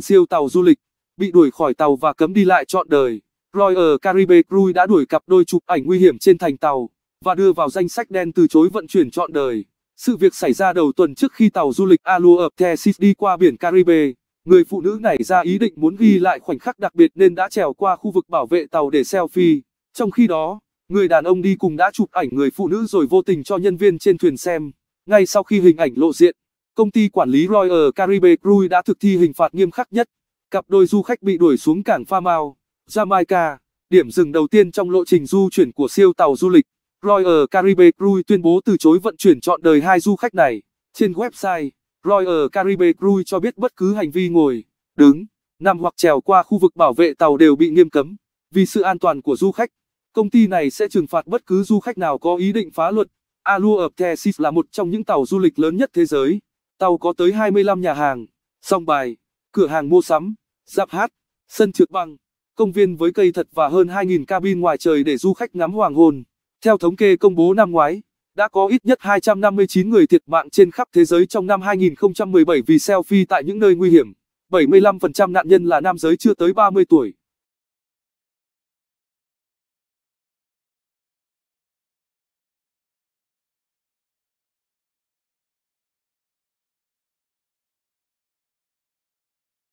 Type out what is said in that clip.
siêu tàu du lịch, bị đuổi khỏi tàu và cấm đi lại trọn đời. Royal Caribbean Cruise đã đuổi cặp đôi chụp ảnh nguy hiểm trên thành tàu và đưa vào danh sách đen từ chối vận chuyển trọn đời. Sự việc xảy ra đầu tuần trước khi tàu du lịch Allure of Texas đi qua biển Caribe. Người phụ nữ này ra ý định muốn ghi lại khoảnh khắc đặc biệt nên đã trèo qua khu vực bảo vệ tàu để selfie. Trong khi đó, người đàn ông đi cùng đã chụp ảnh người phụ nữ rồi vô tình cho nhân viên trên thuyền xem. Ngay sau khi hình ảnh lộ diện, công ty quản lý Royal Caribbean Cruise đã thực thi hình phạt nghiêm khắc nhất. Cặp đôi du khách bị đuổi xuống cảng Famao, Jamaica, điểm dừng đầu tiên trong lộ trình du chuyển của siêu tàu du lịch. Royal Caribbean Cruise tuyên bố từ chối vận chuyển trọn đời hai du khách này. Trên website, Royal Caribbean Cruise cho biết bất cứ hành vi ngồi, đứng, nằm hoặc trèo qua khu vực bảo vệ tàu đều bị nghiêm cấm. Vì sự an toàn của du khách, công ty này sẽ trừng phạt bất cứ du khách nào có ý định phá luật. Alua of là một trong những tàu du lịch lớn nhất thế giới. Tàu có tới 25 nhà hàng, song bài, cửa hàng mua sắm, giáp hát, sân trượt băng, công viên với cây thật và hơn 2.000 cabin ngoài trời để du khách ngắm hoàng hôn. Theo thống kê công bố năm ngoái, đã có ít nhất 259 người thiệt mạng trên khắp thế giới trong năm 2017 vì selfie tại những nơi nguy hiểm. 75% nạn nhân là nam giới chưa tới 30 tuổi.